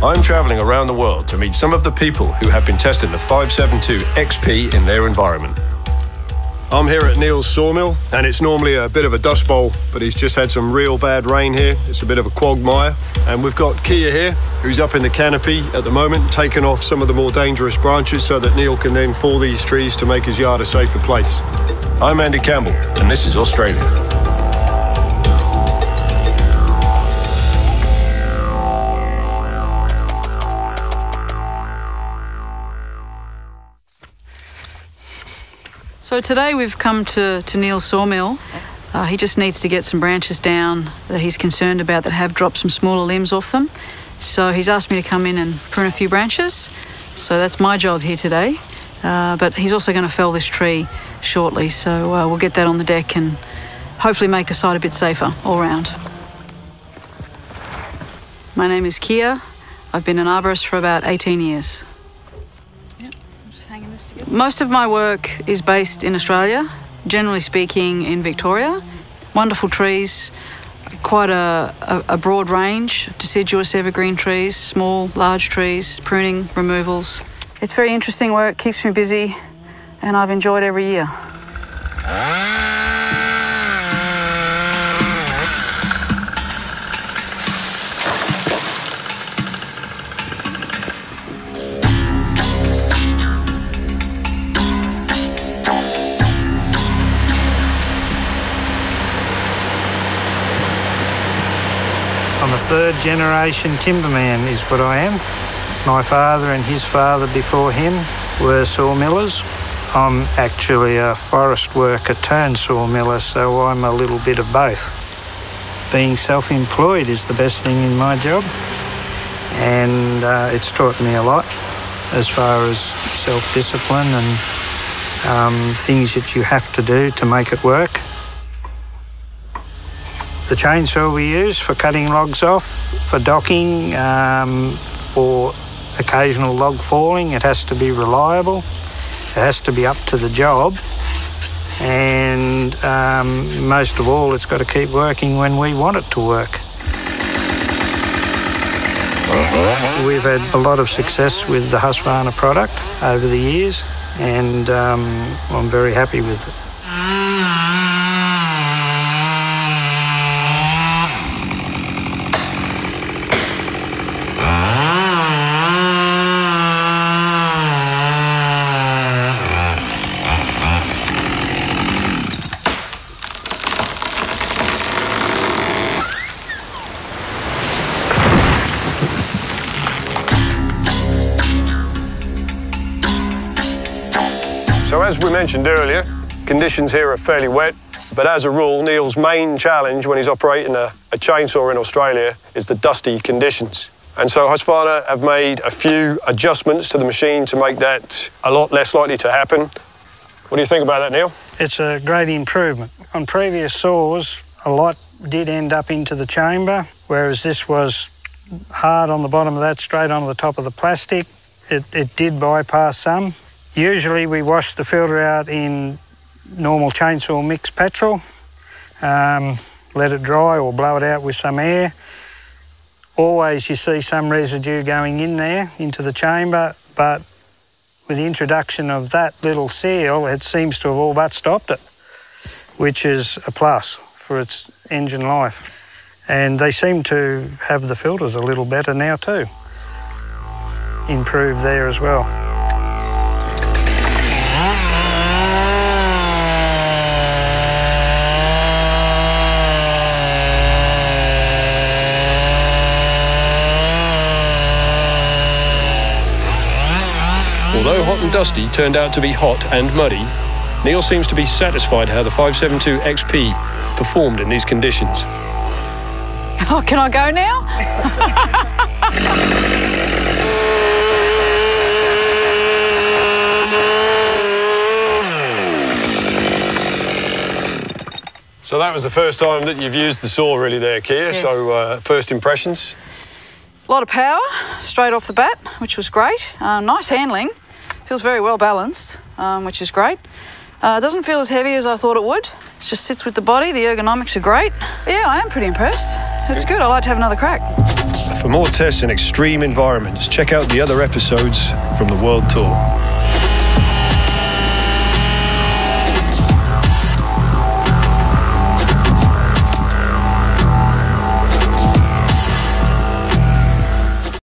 I'm traveling around the world to meet some of the people who have been testing the 572 XP in their environment. I'm here at Neil's sawmill, and it's normally a bit of a dust bowl, but he's just had some real bad rain here. It's a bit of a quagmire. And we've got Kia here, who's up in the canopy at the moment, taking off some of the more dangerous branches so that Neil can then fall these trees to make his yard a safer place. I'm Andy Campbell, and this is Australia. So today we've come to, to Neil's sawmill. Uh, he just needs to get some branches down that he's concerned about that have dropped some smaller limbs off them. So he's asked me to come in and prune a few branches. So that's my job here today. Uh, but he's also going to fell this tree shortly. So uh, we'll get that on the deck and hopefully make the site a bit safer all round. My name is Kia. I've been an arborist for about 18 years. Most of my work is based in Australia, generally speaking in Victoria. Wonderful trees, quite a, a, a, broad range deciduous evergreen trees, small, large trees, pruning, removals. It's very interesting work, keeps me busy, and I've enjoyed every year. I'm a third generation timberman is what I am. My father and his father before him were sawmillers. I'm actually a forest worker turned sawmiller, so I'm a little bit of both. Being self-employed is the best thing in my job, and uh, it's taught me a lot as far as self-discipline and um, things that you have to do to make it work. The chainsaw we use for cutting logs off, for docking, um, for occasional log falling, it has to be reliable, it has to be up to the job, and um, most of all, it's got to keep working when we want it to work. We've had a lot of success with the Husqvarna product over the years, and um, I'm very happy with it. So as we mentioned earlier, conditions here are fairly wet, but as a rule, Neil's main challenge when he's operating a, a chainsaw in Australia is the dusty conditions. And so Husqvarna have made a few adjustments to the machine to make that a lot less likely to happen. What do you think about that, Neil? It's a great improvement. On previous saws, a lot did end up into the chamber, whereas this was hard on the bottom of that, straight onto the top of the plastic. It, it did bypass some. Usually we wash the filter out in normal chainsaw mix petrol, um, let it dry or blow it out with some air. Always you see some residue going in there into the chamber, but with the introduction of that little seal, it seems to have all but stopped it, which is a plus for its engine life. And they seem to have the filters a little better now too. Improved there as well. Although Hot and Dusty turned out to be hot and muddy, Neil seems to be satisfied how the 572 XP performed in these conditions. Oh, can I go now? So that was the first time that you've used the saw really there, Kia. Yes. So uh, first impressions? A lot of power straight off the bat, which was great. Um, nice handling. Feels very well balanced, um, which is great. Uh, doesn't feel as heavy as I thought it would. It just sits with the body. The ergonomics are great. Yeah, I am pretty impressed. It's good. I'd like to have another crack. For more tests in extreme environments, check out the other episodes from the World Tour.